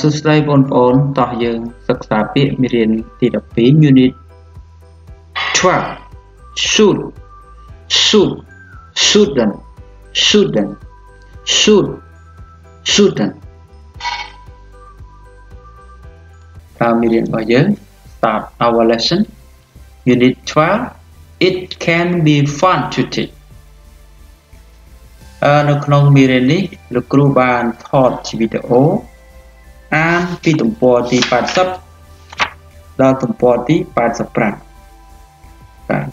សួស្តីបងប្អូនតោះយើងសិក្សាពាក្យមេរៀនទី12 unit 12 should should shouldn't shouldn't should shouldn't តាមមេរៀនរបស់យើង start our lesson unit 12 it can be fun to teach អឺនៅក្នុងមេរៀននេះលោកគ្រូបានថតជាវីដេអូ អានពីទំព័រទី80ដល់ទំព័រទី85បាទ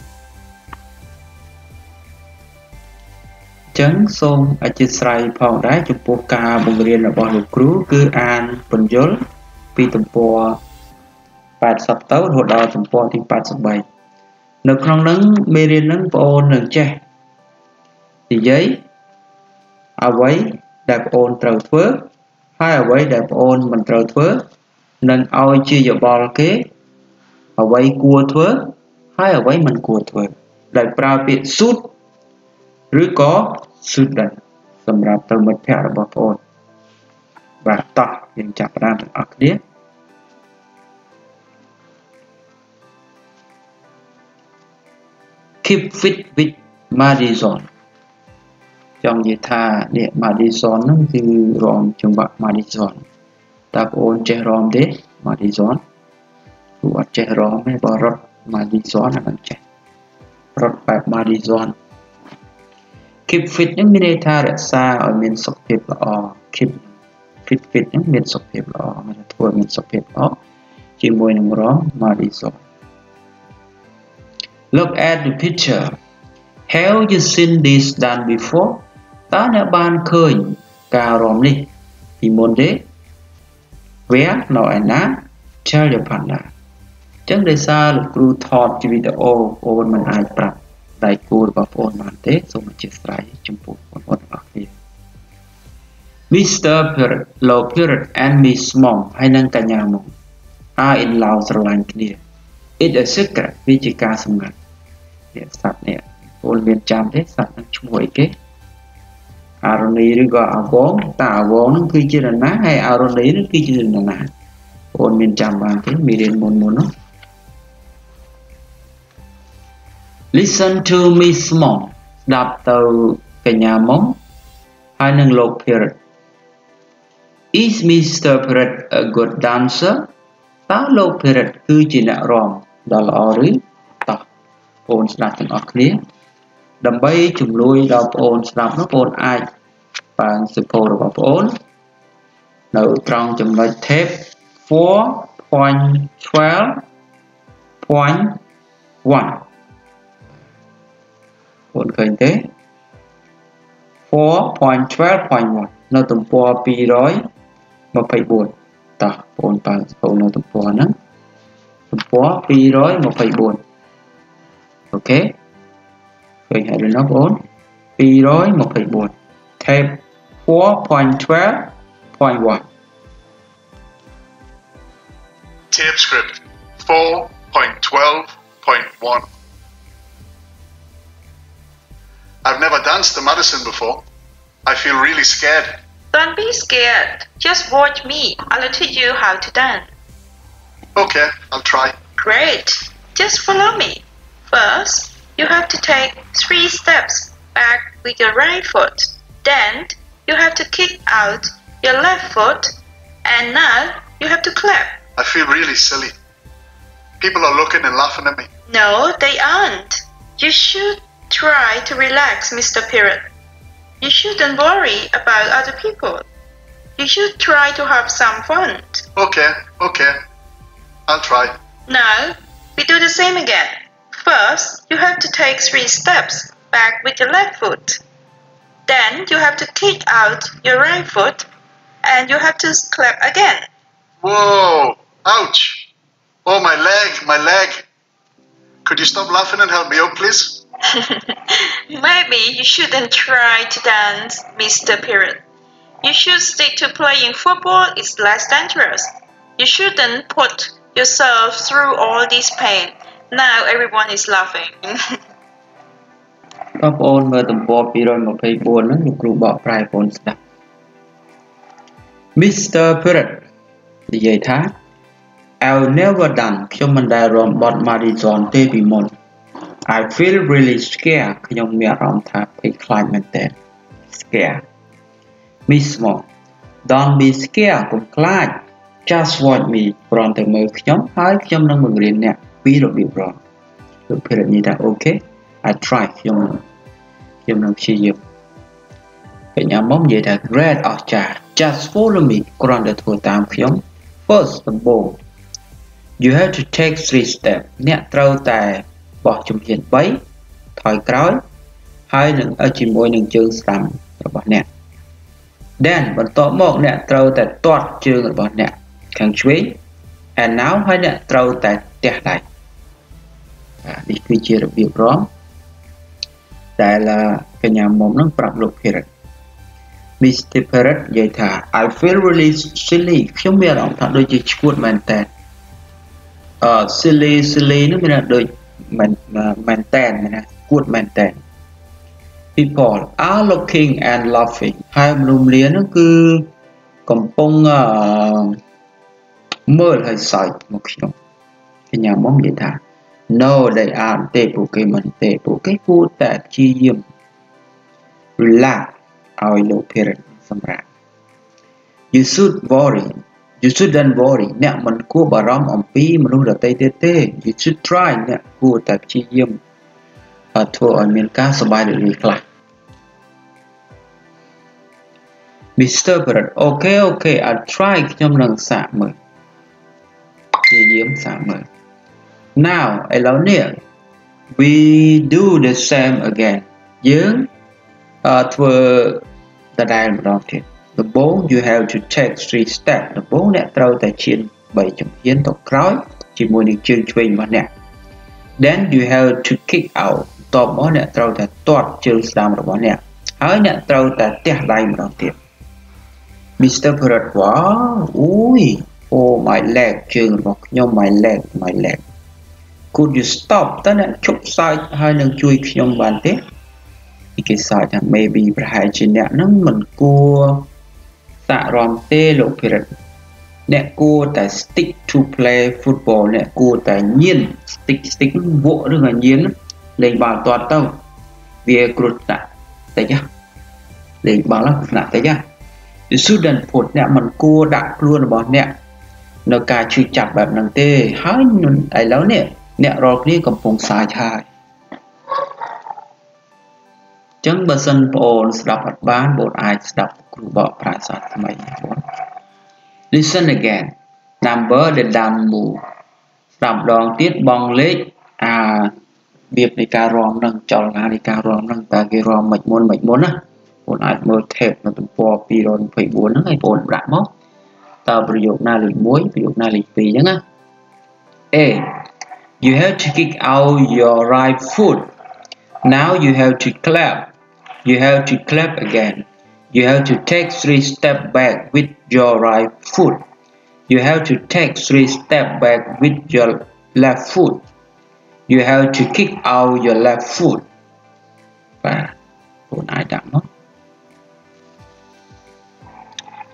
ចឹងសូមអធិស្ឋានផងដែរចំពោះការបង្រៀនរបស់លោកគ្រូគឺអានពន្យល់ពីទំព័រ80ទៅរហូតដល់ទំព័រទី83នៅក្នុងហ្នឹងមេរៀនហ្នឹងបងអូននឹងចេះនិយាយអ្វីដែលបងអូនត្រូវធ្វើ ហើយអ្វីដែលបងអូនមិនត្រូវធ្វើនឹងឲ្យជាយោបល់គេអ្វីគួរធ្វើហើយអ្វីមិនគួរធ្វើដោយប្រើពាក្យ should ឬក៏ shouldn't សម្រាប់ទៅមិត្តភ័ក្តិរបស់បងអូនបាទតោះយើងចាប់ផ្ដើមទាំងអស់គ្នា keep fit with Madison ចង់និយាយថានេះ Madison ហ្នឹងគឺរំចង្វាក់ Madison តើបងអូនចេះរំទេ Madison ព្រោះអត់ចេះរំទេបើរត់ Madison អាមិនចេះរត់បែប Madison keep fit ហ្នឹងមានន័យថារក្សាឲ្យមានសុខភាពល្អ keep fit fit ហ្នឹងមានសុខភាពល្អមានធ្វើមានសុខភាពល្អជាមួយនឹងរំ Madison Look at the picture Have you seen this done before តើអ្នកបានឃើញការរំនេះពីមុនទេ Where នៅឯណា Tell your partner ចឹងដោយសារលោកគ្រូថតជាវីដេអូបងមិនអាចប្រាប់ដៃគូរបស់បងបានទេសូមអធិស្ឋានចំពោះបងប្អូនទាំងអស់គ្នា Mr. Pirate, Low Pirate and Miss Mom ហើយនិងកញ្ញាមក are in love ស្រឡាញ់គ្នា It a secret វាជាការសម្ងាត់នេះសត្វនេះបងមានចាំទេសត្វនឹងឈ្មោះអីគេ អារនីឬក៏អាវងតើអាវងនឹងគឺជានរណាហើយអារនីនឹងគឺជានរណាបងមានចាំបានទេមេរៀនមុនមុននោះ Listen to Miss Mom ស្ដាប់ទៅកញ្ញាមុំហើយនឹងលោក Parrot Is Mr. Parrot a good dancer តើលោក Parrot គឺជាអ្នករាំដ៏ល្អឬតោះបងស្ដាប់ទាំងអស់គ្នាដើម្បីជំនួយដល់បងអូនស្ដាប់នោះបងអូនអាច បានសិភោរបស់បងអូននៅត្រង់ចំណុច tab 4.12.1បងឃើញទេ4.12.1នៅទំព័រ224តោះបងបើសិភោនៅទំព័រហ្នឹងទំព័រ224អូខេឃើញហើយឬណាបង224 tab 4.12.1 Tab script 4.12.1 I've never danced the Madison before. I feel really scared. Don't be scared. Just watch me. I'll teach you how to dance. Okay, I'll try. Great. Just follow me. First, you have to take three steps back with your right foot. Then, you have to kick out your left foot. And now, you have to clap. I feel really silly. People are looking and laughing at me. No, they aren't. You should try to relax, Mr. Pirate. You shouldn't worry about other people. You should try to have some fun. Okay, okay. I'll try. Now, we do the same again. First, you have to take three steps back with your left foot. Then, you have to kick out your right foot and you have to clap again. Whoa! Ouch! Oh, my leg, my leg. Could you stop laughing and help me out, please? Maybe you shouldn't try to dance, Mr. Pirate. You should stick to playing football, it's less dangerous. You shouldn't put yourself through all this pain. Now everyone is laughing. បងប្អូនមើលទំព័រ224ហ្នឹងលោកគ្រូបកប្រែបងប្អូនស្ដាប់ Mr. Parrot និយាយថា I've never done ខ្ញុំមិនដែលរាំបទ marathon ទេពីមុន I feel really scared ខ្ញុំមានអារម្មណ៍ថាភ័យខ្លាចមែនទែន scare mismo don't be scared កុំខ្លាច just watch me គ្រាន់តែមើលខ្ញុំហើយខ្ញុំនឹងបង្រៀនអ្នកពីរបៀបរាំលោកភិរិតនិយាយថា okay I try ខ្ញុំខ្ញុំនឹងព្យាយាមកញ្ញាមុំនិយាយថា great អស្ចារ្យ just follow me គ្រាន់តែធ្វើតាមខ្ញុំ first ដំបូង you have to take three step អ្នកត្រូវតែបោះជំហាន3ថយក្រោយហើយនឹងជាមួយនឹងជើងស្ដាំរបស់អ្នក then បន្ទាប់មកអ្នកត្រូវតែទាត់ជើងរបស់អ្នកខាងឆ្វេង and now ហើយអ្នកត្រូវតែទះដៃនេះគឺជារបៀបរាំ ដែលកញ្ញាមុំនឹងប្រាប់លោកភិរិត Mr. Parrot និយាយថា I feel really silly ខ្ញុំមានអារម្មណ៍ថាដូចជាឈួតមែនតើអឺ silly silly នោះមានដូចមែនមែនតើណាឈួតមែនតើ people are looking and laughing ហើយមនុស្សម្លានោះគឺកំពុងមើលហើយសើចមកខ្ញុំកញ្ញាមុំនិយាយថា no they are ទេពួកគេមិនទេពួកគេគួរតែព្យាយាម relax ឲ្យលោក parent សម្រាប់ you should worry you shouldn't worry អ្នកមិនគួរបារម្ភអំពីមនុស្សដទៃទៀតទេ you should try អ្នកគួរតែព្យាយាមធ្វើឲ្យមានការសប្បាយរីករាយខ្លះ Mr. Parrot OK OK I'll try ខ្ញុំនឹងសាកមើលព្យាយាមសាកមើល Now ឥឡូវនេះ we do the same again យើងធ្វើដដែលម្ដងទៀតដំបូង you have to take three step ដំបូងអ្នកត្រូវតែឈាន3ជំហានទៅក្រោយជាមួយនឹងជើងឆ្វេងរបស់អ្នក then you have to kick out តបមកអ្នកត្រូវតែទាត់ជើងស្ដាំរបស់អ្នកហើយអ្នកត្រូវតែទះដៃម្ដងទៀត Mr. Parrot វ៉ាអូយ Oh my leg ជើងរបស់ខ្ញុំ my leg my leg Could you stop តើអ្នកជប់សើចហើយនឹងជួយខ្ញុំបានទេគេសើចថា maybe ប្រហែលជាអ្នកនឹងមិនគួរសាក់រំទេលោកភិរិទ្ធអ្នកគួរតែ stick to play football អ្នកគួរតែញៀន stick stick វក់ឬក៏ញៀនលេងបាល់ទាត់ទៅវាគ្រោះថ្នាក់តិចលេងបាល់គ្រោះថ្នាក់តិច you shouldn't put អ្នកមិនគួរដាក់ខ្លួនរបស់អ្នកនៅការឈឺចាប់បែបហ្នឹងទេហើយឥឡូវនេះ អ្នករាល់គ្នាកំពុងសាយហើយចឹងបើសិនបងអូនស្ដាប់អត់បានបងអាចស្ដាប់គ្រូបកប្រាសាទថ្មីបង Listen again number the dumb move ស្ដាប់ដងទៀតបងលេខអារបៀបនៃការរំនឹងចលនានៃការរំនឹងតើគេរំមិនមុនមិនមុនណាបងអាចមើល tape នៅទំព័រ224ហ្នឹងឲ្យបងដាក់មកតើប្រយោគណាលេខ1ប្រយោគណាលេខ2អញ្ចឹងណា A You have to kick out your right foot. Now you have to clap. You have to clap again. You have to take three step back with your right foot. You have to take three step back with your left foot. You have to kick out your left foot.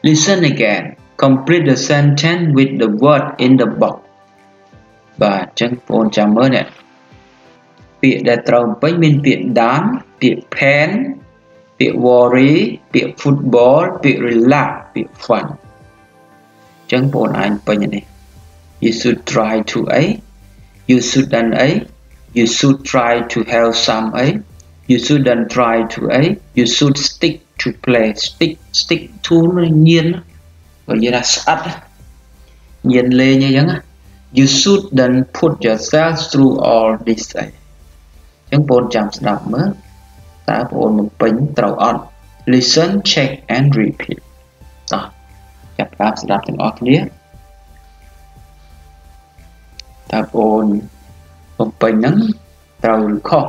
Listen again. Complete the sentence with the word in the box. បាទអញ្ចឹងបងចាំមើលនេះពាក្យដែលត្រូវពេញមានពាក្យ done ពាក្យ pen ពាក្យ worry ពាក្យ football ពាក្យ relax ពាក្យ fun អញ្ចឹងបងអាចពេញនេះ you should try to a you shouldn't a you should try to have some a you shouldn't try to a you should stick to play stick stick to ញៀនបើនិយាយថាស្អិតញៀនលេងអីចឹង you shouldn't put yourself through all this អីចឹងបងចាំស្ដាប់មើលតើបងបំពេញត្រូវអត់ listen check and repeat តោះចាប់តាមស្ដាប់ទាំងអស់គ្នាតើបងបំពេញហ្នឹងត្រូវឬខុស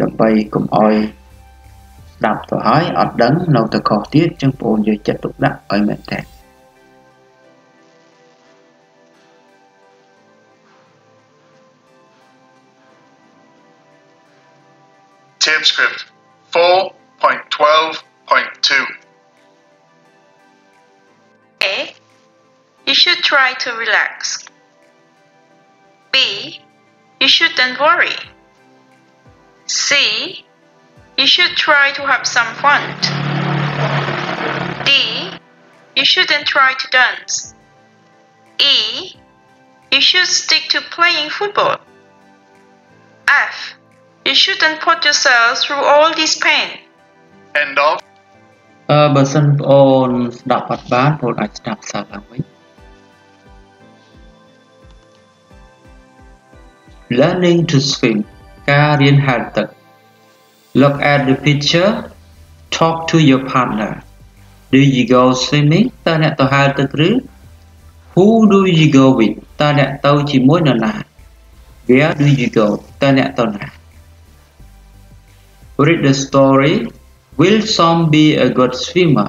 ដើម្បីកុំឲ្យស្ដាប់ទៅហើយអត់ដឹងនៅតែខុសទៀតចឹងបងយកចិត្តទុកដាក់ឲ្យមែនតើ Script 4.12.2. A. You should try to relax. B. You shouldn't worry. C. You should try to have some fun. D. You shouldn't try to dance. E. You should stick to playing football. F. You shouldn't put yourself through all this pain. End of អឺបើសិនបងអូនស្ដាប់អត់បានបងអាចស្ដាប់សារឡើងវិញ Learning to swim ការរៀនហែលទឹក Look at the picture talk to your partner Do you go swimming តើអ្នកទៅហែលទឹកឬ Who do you go with តើអ្នកទៅជាមួយនរណា Where do you go តើអ្នកទៅណា Read the story Will Som be a good swimmer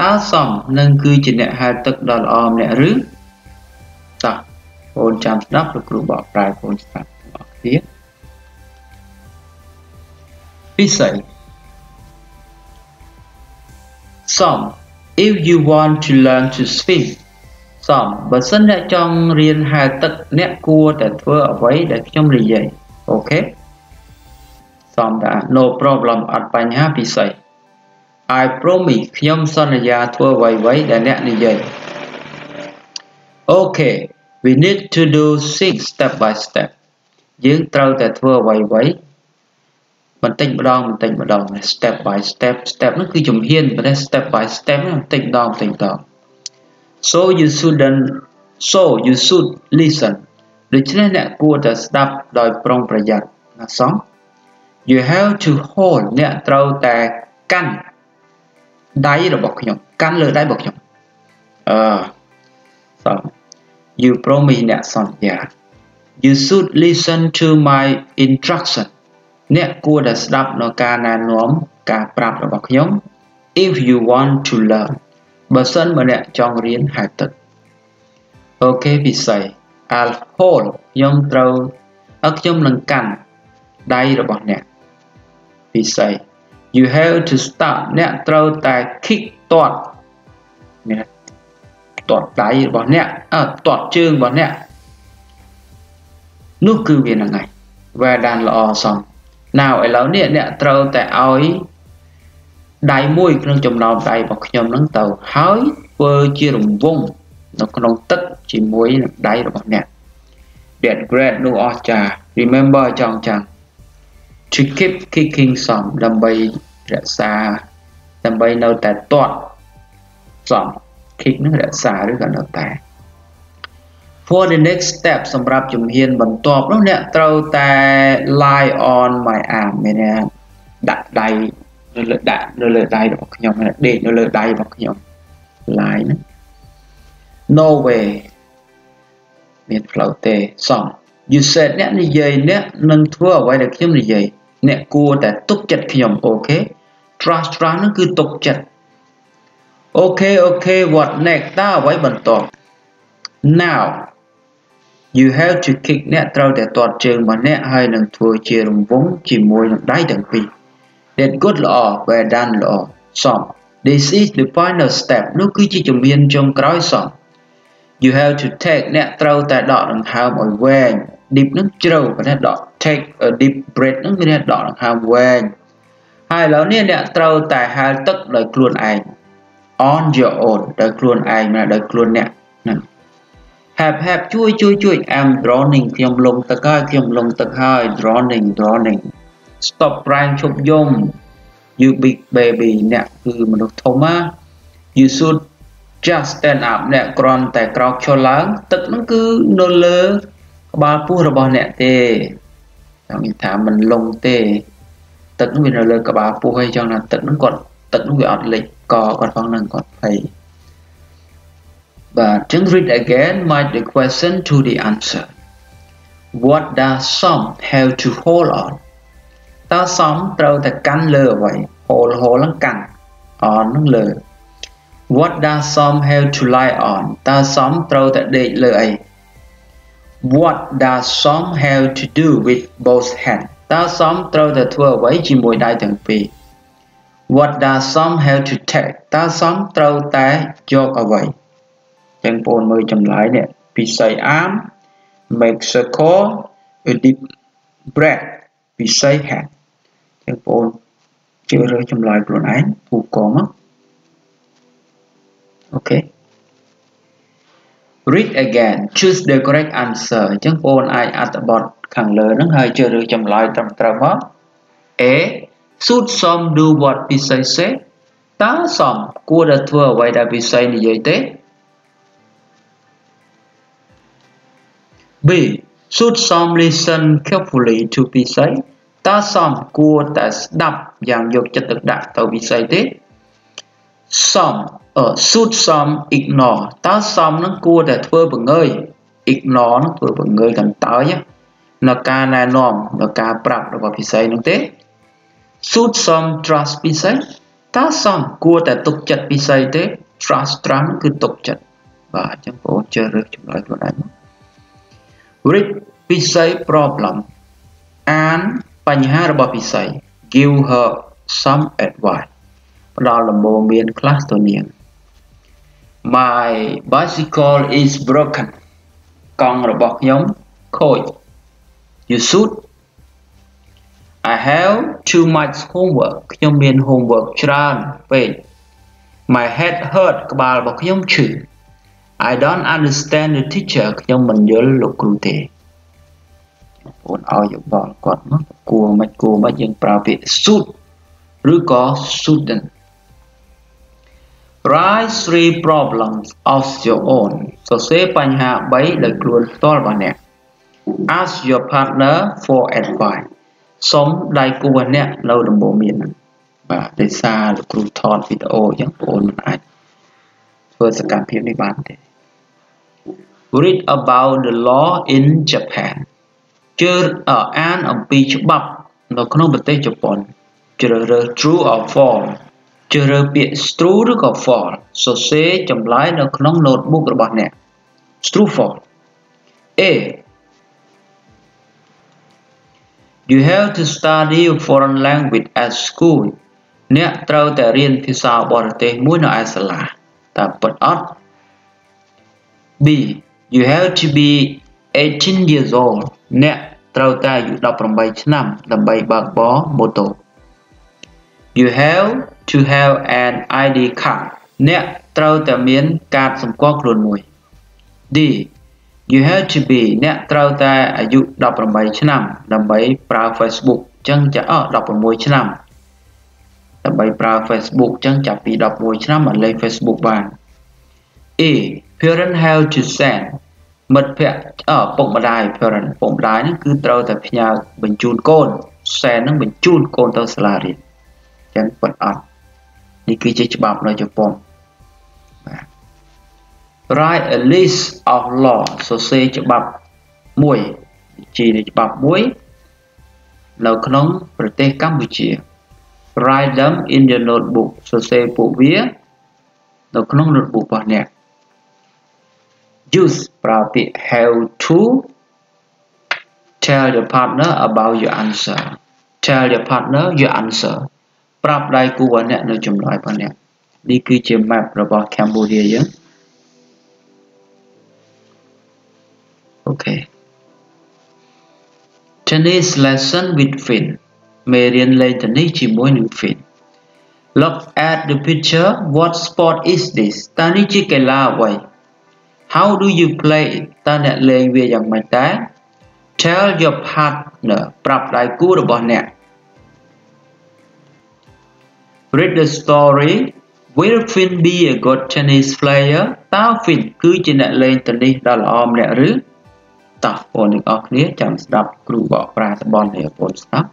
តើសំនឹងគឺជាអ្នកហែលទឹកដ៏ល្អម្នាក់ឬតោះបងចាំស្ដាប់លោកគ្រូបកប្រែបងស្ដាប់ទាំងអស់គ្នាពិសេស Some if you want to learn to swim សំបើសិនអ្នកចង់រៀនហែលទឹកអ្នកគួរតែធ្វើអ្វីដែលខ្ញុំនិយាយអូខេ សំថា no problem អត់បញ្ហាពិសេស I promise ខ្ញុំសន្យាធ្វើអ្វីៗដែលអ្នកនិយាយ Okay we need to do things step by step យើងត្រូវតែធ្វើអ្វីៗបន្តិចម្ដងបន្តិចម្ដង step by step step នោះគឺជំហានប៉ុន្តែ step by step នោះបន្តិចម្ដងបន្តិចម្ដង so you shouldn't so you should listen ដូច្នេះអ្នកគួរតែស្ដាប់ដោយប្រុងប្រយ័ត្នណាសង you have to hold អ្នកត្រូវតែកាន់ដៃរបស់ខ្ញុំកាន់លើដៃរបស់ខ្ញុំអឺសង you promise អ្នកសន្យា you should listen to my instruction អ្នកគួរតែស្ដាប់នៅការណែនាំការប្រាប់របស់ខ្ញុំ if you want to learn បើសិនបើអ្នកចង់រៀនហៅទឹកអូខេពិសេស I'll hold ខ្ញុំត្រូវខ្ញុំនឹងកាន់ដៃរបស់អ្នក ពិសេស you have to start អ្នកត្រូវតែ kick ទាត់នេះទាត់ដៃរបស់អ្នកអើទាត់ជើងរបស់អ្នកនោះគឺវាហ្នឹងហើយវ៉ែដានល្អសោះ now ឥឡូវនេះអ្នកត្រូវតែឲ្យដៃមួយក្នុងចំណោមដៃរបស់ខ្ញុំហ្នឹងទៅហើយធ្វើជារង្វង់នៅក្នុងទឹកជាមួយនឹងដៃរបស់អ្នក that great នោះអស្ចារ្យ remember ចង់ចាំ to keep kicking some ដើម្បីរក្សាដើម្បីនៅតែទាត់សំ kick នឹងរក្សាឬក៏នៅតែ for the next step សម្រាប់ជំហានបន្ទាប់នោះអ្នកត្រូវតែ lie on my arm មានន័យដាក់ដៃនៅលើដាក់នៅលើដៃរបស់ខ្ញុំដេកនៅលើដៃរបស់ខ្ញុំ lie ហ្នឹង no way មានផ្លូវទេសំ you said អ្នកនិយាយអ្នកនឹងធ្វើអ្វីដែលខ្ញុំនិយាយអ្នកគួរតែទុកចិត្តខ្ញុំ OK trust trust ហ្នឹងគឺទុកចិត្តអូខេអូខេ what next តើអ្វីបន្ទាប់ now you have to kick អ្នកត្រូវតែទាត់ជើងរបស់អ្នកហើយនឹងធ្វើជារង្វង់ជាមួយនឹងដៃទាំងពីរ that good ល្អ well done ល្អសម this is the final step នោះគឺជាជំហានចុងក្រោយសម you have to take អ្នកត្រូវតែដកដង្ហើមឲ្យវែង deep នឹងជ្រៅប៉ុន្តែដក take a deep breath នឹងមានដកដង្ហើមវែងហើយឥឡូវនេះអ្នកត្រូវតែហែលទឹកដោយខ្លួនឯង on your own ដោយខ្លួនឯងមិនដោយខ្លួនអ្នកហ្នឹង have have ជួយជួយជួយ I'm drowning ខ្ញុំលងទឹកហើយខ្ញុំលងទឹកហើយ drowning drowning stop crying ឈប់យំ you big baby អ្នកគឺមនុស្សធំណា you should just stand up អ្នកគ្រាន់តែក្រោកឈរឡើង ទឹកហ្នឹងគឺនៅលើ ក្បាលពោះរបស់អ្នកទេចង់និយាយថាមិនលងទេ ទឹកហ្នឹងវានៅលើក្បាលពោះហើយចង់ថាទឹកហ្នឹងគាត់ទឹកហ្នឹងវាអត់លិចកគាត់ផងហ្នឹងគាត់ភ័យបាទចឹង read again match the question to the answer what does some have to hold on តើសំត្រូវតែកាន់លើអ្វី hold hold ហ្នឹងកាន់ on ហ្នឹងលើ what does some have to lie on តើសំត្រូវតែដេកលើអី what does some have to do with both hands តើសំត្រូវតែធ្វើអ្វីជាមួយដៃទាំងពីរ what does some have to take តើសំត្រូវតែយកអ្វីចចឹងបងប្អូនមើលចម្លើយនេះពិសី arm make circle edit bread ពិសី hat ចឹងបងប្អូនជឿរើសចម្លើយខ្លួនឯងពូកមកអូខេ read again choose the correct answer អញ្ចឹងបងប្អូនអាចអត្ថបទខាងលើហ្នឹងហើយជ្រើសរើសចម្លើយត្រឹមត្រូវមក A should some do what ពិសី say តើសំគួរតែធ្វើអ្វីដែលពិសីនិយាយទេ B should some listen carefully to ពិសីតើសំគួរតែស្ដាប់យ៉ាងយកចិត្តទុកដាក់ទៅពិសីទេ some uh, should some ignore តើសំនឹងគួរតែធ្វើបង្ងើយ ignore នឹងធ្វើបង្ងើយកន្តើយនៅការណែនាំនៅការប្រាប់របស់ពិសីនោះទេ should some trust ពិសីតើសំគួរតែទុកចិត្តពិសីទេ trust trust គឺទុកចិត្តបាទអញ្ចឹងបងប្អូនជ្រើសរើសចម្លើយខ្លួនឯងមក read ពិសី problem អានបញ្ហារបស់ពិសី give her some advice ផ្ដល់ដំបូន្មានខ្លះទៅនាង My bicycle is broken កង់របស់ខ្ញុំខូច You should I have too much homework ខ្ញុំមាន homework ច្រើនពេក My head hurt ក្បាលរបស់ខ្ញុំឈឺ I don't understand the teacher ខ្ញុំមិនយល់លោកគ្រូទេបងប្អូនឲ្យយោបល់គាត់មកគួរមិនគួរមិនយើងប្រើពាក្យ should ឬក៏ shouldn't Write three problems of your own សរសេរបញ្ហា3ដោយខ្លួនផ្ទាល់របស់អ្នក Ask your partner for advice សុំដៃគូរបស់អ្នកនៅដំបូន្មានហ្នឹងបាទដោយសារលោកគ្រូថតវីដេអូអញ្ចឹងបងប្អូនមិនអាចធ្វើសកម្មភាពនេះបានទេ Read about the law in Japan ជឿអានអំពីច្បាប់នៅក្នុងប្រទេសជប៉ុនជ្រើសរើស true or false ជ្រើសរើសពាក្យ true ឬក៏ false សរសេរចម្លើយនៅក្នុង notebook របស់អ្នក true false A You have to study foreign language at school អ្នកត្រូវតែរៀនភាសាបរទេសមួយនៅឯសាលាតើពិតអត់ B You have to be 18 years old អ្នកត្រូវតែអាយុ18ឆ្នាំដើម្បីបើកបរម៉ូតូ You have to have an ID card អ្នកត្រូវតែមានកាតសម្គាល់ខ្លួនមួយ D you have to be អ្នកត្រូវតែអាយុ18ឆ្នាំ ដើម្បីប្រើ Facebook អញ្ចឹងចាអ16ឆ្នាំដើម្បីប្រើ Facebook អញ្ចឹងចាប់ពី11ឆ្នាំមកលេង Facebook បាន A parent have to send មិត្តភ័ក្តិអពុកម្ដាយ parent ពុកម្ដាយហ្នឹងគឺត្រូវតែផ្ញើបញ្ជូនកូន send ហ្នឹងបញ្ជូនកូនទៅសាលារៀនអញ្ចឹងប៉ុតអត់ នេះគឺជាច្បាប់នៅជប៉ុនបាទ write a list of law សរសេរច្បាប់មួយជាច្បាប់មួយនៅក្នុងប្រទេសកម្ពុជា write them in your notebook សរសេរពួកវានៅក្នុង notebook របស់អ្នក use ប្រើពាក្យ have to tell your partner about your answer tell your partner your answer ប្រាប់ដៃគូរបស់អ្នកនៅចម្លើយរបស់អ្នកនេះគឺជា map របស់ Cambodia យើងអូខេ Tennis lesson with Finn មេរៀនលេង tennis ជាមួយនឹង Finn Look at the picture what sport is this តើនេះជាកីឡាអ្វី How do you play it តើអ្នកលេងវាយ៉ាងម៉េចដែរ Tell your partner ប្រាប់ដៃគូរបស់អ្នក Read the story Will Finn be a good tennis player តើ Finn គឺជាអ្នកលេង tennis ដ៏ល្អម្នាក់ឬតោះបងទាំងអស់គ្នាចាំស្ដាប់គ្រូបកប្រាស់តបនឲ្យបងស្ដាប់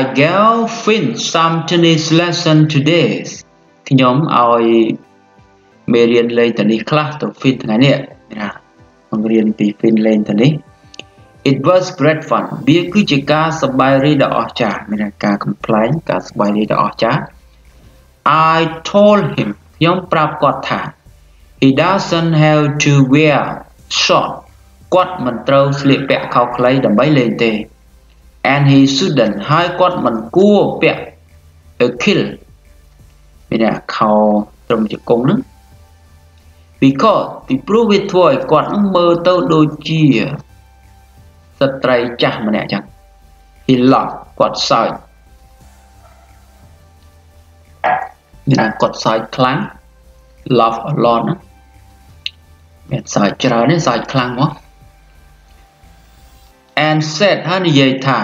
I gave Finn some tennis lesson today ខ្ញុំឲ្យមេរៀនលេង tennis ខ្លះទៅ Finn ថ្ងៃនេះណាបង្រៀនពី Finn លេង tennis It was great fun វាគឺជាការសប្បាយរីកដ៏អស្ចារ្យមានការកំ pl ែងការសប្បាយរីកដ៏អស្ចារ្យ I told him ខ្ញុំប្រាប់គាត់ថា he doesn't have to wear short គាត់មិនត្រូវស្លៀកពាក់ខោខ្លីដើម្បីលេងទេ and he shouldn't ហើយគាត់មិនគួរពាក់ a kill មានខោត្រឹមជង្គង់ហ្នឹង because ពីព្រោះវាធ្វើឲ្យគាត់នឹងមើលទៅដូចជា ស្ត្រីចាស់ម្នាក់ចឹង he laughed គាត់សើចមានគាត់សើចខ្លាំង laugh a lot ណាមានសើចច្រើននេះសើចខ្លាំងមក and said ហើយនិយាយថា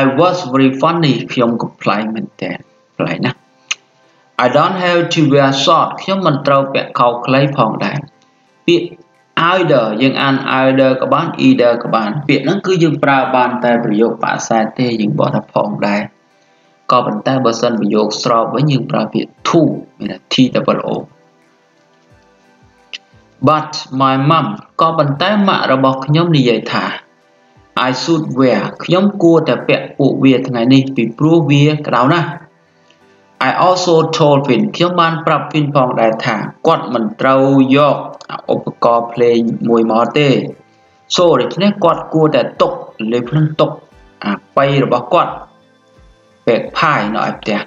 I was very funny ខ្ញុំកំ pl ែងមែនតើប្លែកណាស់ I don't have to wear short ខ្ញុំមិនត្រូវពាក់ខោខ្លីផងដែរពាក្យ either យើងអាន either ក៏បាន either ក៏បាន ពាក្យហ្នឹងគឺយើងប្រើបានតែប្រយោគបក្សែទេយើងបកថាផងដែរក៏ប៉ុន្តែបើសិនប្រយោគស្របវិញយើងប្រើពាក្យ to មានថា T double O but my mom ក៏ប៉ុន្តែម៉ាក់របស់ខ្ញុំនិយាយថា I should wear ខ្ញុំគួរតែពាក់ពួកវាថ្ងៃនេះពីព្រោះវាក្តៅណាស់ I also told Finn ខ្ញុំបានប្រាប់ Finn ផងដែរថាគាត់មិនត្រូវយកឧបករណ៍ភ្លេងមួយមកទេ so ដូច្នេះគាត់គួរតែຕົកលើភ្លើងຕົកអាបីរបស់គាត់ពេលផាយនៅឯផ្ទះ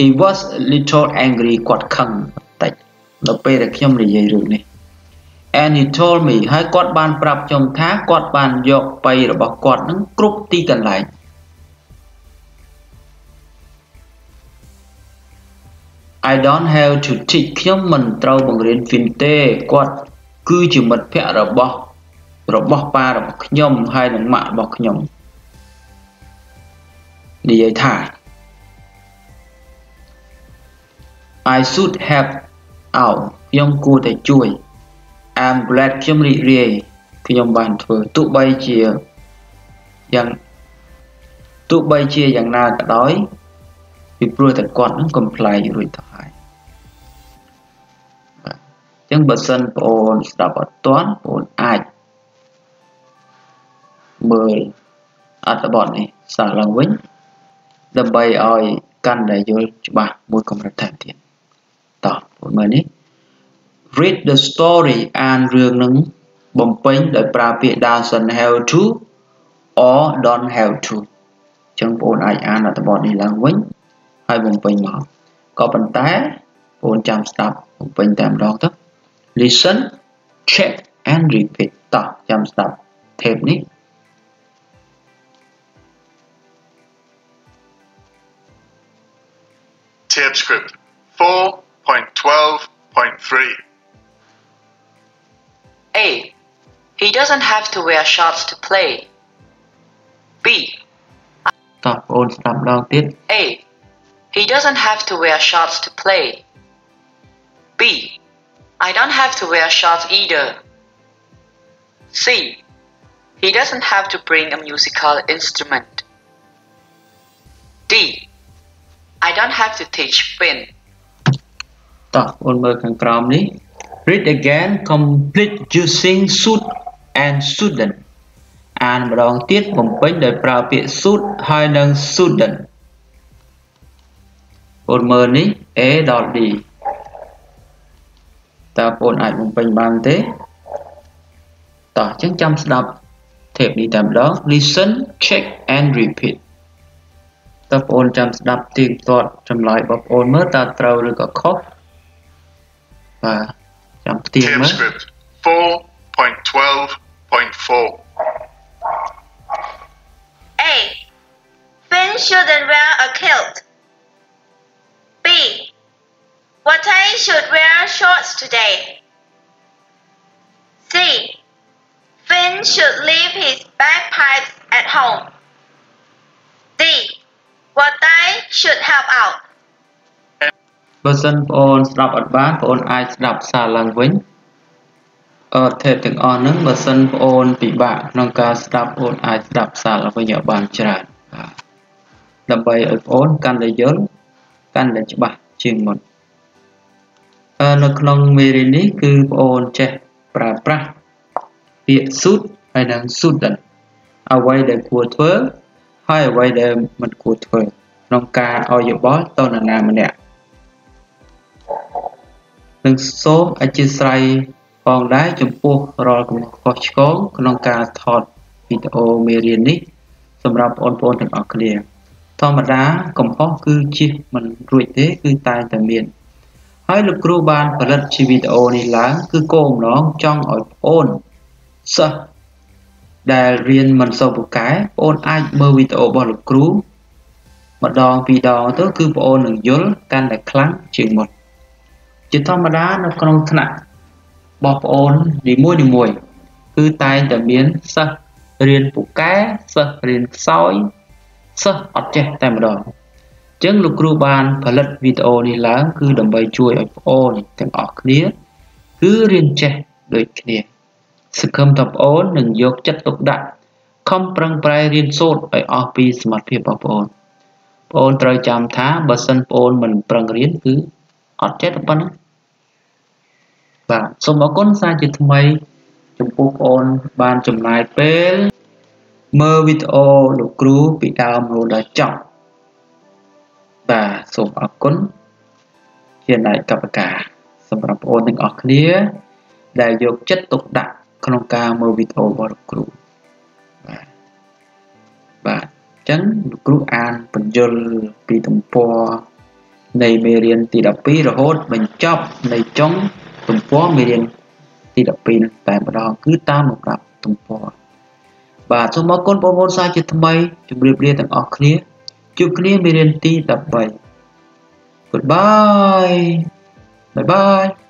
He was a little angry គាត់ខឹងបន្តិចនៅពេលដែលខ្ញុំនិយាយរឿងនេះ and he told me ហើយគាត់បានប្រាប់ខ្ញុំថាគាត់បានយកបៃរបស់គាត់នឹងគ្រប់ទីកន្លែង I don't have to teach ខ្ញុំមិនត្រូវបង្រៀន Fin ទេគាត់គឺជាមិត្តភ័ក្តិរបស់របស់ប៉ារបស់ខ្ញុំហើយនិងម៉ាក់របស់ខ្ញុំនិយាយថា I should have out ខ្ញុំគួរតែជួយ I'm glad ខ្ញុំរីករាយខ្ញុំបានធ្វើទោះបីជាយ៉ាងទោះបីជាយ៉ាងណាក៏ដោយ ពីព្រោះតែគាត់នឹងកំ pl ែងរួចទៅហើយបាទអញ្ចឹងបើសិនបងអូនស្ដាប់អត់ទាន់បងអូនអាចមើលអត្ថបទនេះសារឡើងវិញដើម្បីឲ្យកាន់តែយល់ច្បាស់មួយកម្រិតថែមទៀតតោះបងមើលនេះ read the story អានរឿងនឹងបំពេញដោយប្រើពាក្យ doesn't have to or don't have to អញ្ចឹងបងអាចអានអត្ថបទនេះឡើងវិញ ហើយបំពេញមកក៏ប៉ុន្តែបងចាំស្ដាប់បំពេញតែម្ដងទៅ listen check and repeat តោះចាំស្ដាប់ tape នេះ Tape script 4.12.3 A. He doesn't have to wear shorts to play. B. តោះបងស្ដាប់ម្ដងទៀត A. He doesn't have to wear shorts to play. B. I don't have to wear shorts either. C. He doesn't have to bring a musical instrument. D. I don't have to teach Finn. តោះបងមើលខាងក្រោមនេះ read again complete using should and shouldn't អានម្ដងទៀតបំពេញដោយប្រើពាក្យ should ហើយនិង shouldn't បងមើលនេះ A ដល់ D តើបងអាចបំពេញបានទេតោះអញ្ចឹងចាំស្ដាប់ tape នេះតែម្ដង listen check and repeat តើបងចាំស្ដាប់ទៀងទាត់ចម្លើយរបស់បងមើលតើត្រូវឬក៏ខុសបាទចាំផ្ទៀង Tape មើល script 4.12.4 A. Finn shouldn't wear a kilt. B. Watay should wear shorts today. C. Finn should leave his bagpipes at home. D. Watay should help out. បើសិនបងអូនស្ដាប់អត់បានបងអូនអាចស្ដាប់សារឡើងវិញអឺ tape ទាំងអស់ហ្នឹងបើសិនបងអូនពិបាកក្នុងការស្ដាប់បងអូនអាចស្ដាប់សារឡើងវិញឲ្យបានច្រើនបាទដើម្បីឲ្យបងអូនកាន់តែយល់ កាន់តែច្បាស់ជាងមុនអឺនៅក្នុងមេរៀននេះគឺបងអូនចេះប្រើប្រាស់ពាក្យ should ហើយនិង shouldn't អ្វីដែលគួរធ្វើហើយអ្វីដែលមិនគួរធ្វើក្នុងការឲ្យយោបល់ទៅនរណាម្នាក់និងសូមអធិស្ឋានផងដែរចំពោះរាល់កំហុសខុសឆ្គងក្នុងការថតវីដេអូមេរៀននេះសម្រាប់បងប្អូនទាំងអស់គ្នា ធម្មតាកំហុសគឺជាមិនរួចទេគឺតែតែមាន ហើយលោកគ្រូបានផលិតជាវីដេអូនេះឡើងគឺគោលបំណងចង់ឲ្យប្អូនសិស្សដែលរៀនមិនសូវពូកែបងអាចមើលវីដេអូរបស់លោកគ្រូម្ដងពីរដងទៅគឺបងនឹងយល់កាន់តែខ្លាំងជាងមុនជាធម្មតានៅក្នុងថ្នាក់របស់បងនីមួយនីមួយគឺតែងតែមានសិស្សរៀនពូកែសិស្សរៀនខ្សោយ សិស្សអត់ចេះតែម្ដងអញ្ចឹងលោកគ្រូបានផលិតវីដេអូនេះឡើង គឺដើម្បីជួយឲ្យបងអូនទាំងអស់គ្នា គឺរៀនចេះដូចគ្នាសង្ឃឹមថាបងអូននឹងយកចិត្តទុកដាក់ខំប្រឹងប្រែងរៀនសូត្រឲ្យអស់ពីសមត្ថភាពរបស់បងអូនបងអូនត្រូវចាំថាបើសិនបងអូនមិនប្រឹងរៀនគឺអត់ចេះតែប៉ុណ្ណឹងបាទសូមអរគុណសារជាថ្មី ចំពោះបងអូនបានចំណាយពេល មើលវីដេអូលោកគ្រូពីដើមរហូតដល់ចប់បាទសូមអរគុណជាណៃកបការសម្រាប់បងអូនទាំងអស់គ្នា ដែលយកចិត្តទុកដាក់ក្នុងការមើលវីដេអូរបស់លោកគ្រូបាទបាទអញ្ចឹងលោកគ្រូអានបញ្យលពីទំព័រនៃមេរៀនទី12រហូតបញ្ចប់នៃចុងទំព័រមេរៀនទី12នេះតែម្ដងគឺតាមលំដាប់ទំព័រ បាទសូមអរគុណបងប្អូនសាជាថ្មីជម្រាបលាទាំងអស់គ្នាជួបគ្នាមេរៀនទី13 Goodbye Bye bye